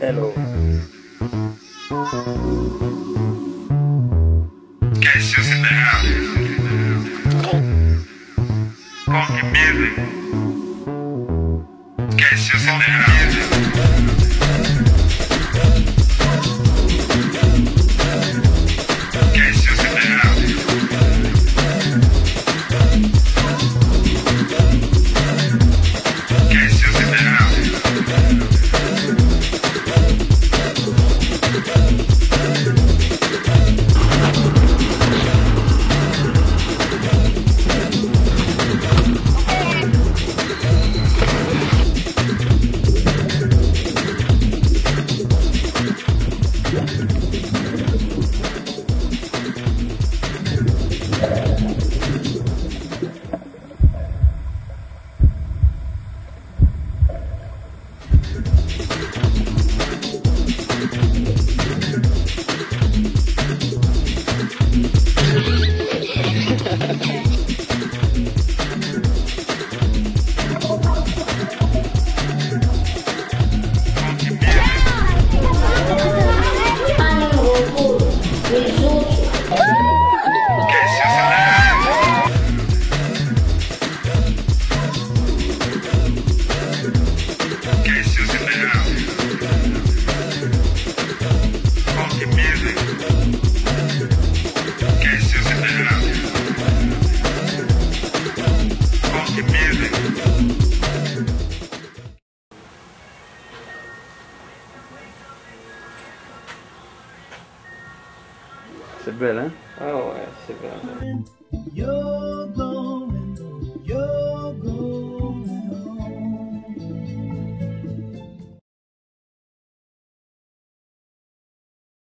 Hello. Cassius in the house. Funky music. Cassius in the house. C'est belle, hein? Ah ouais, c'est gone.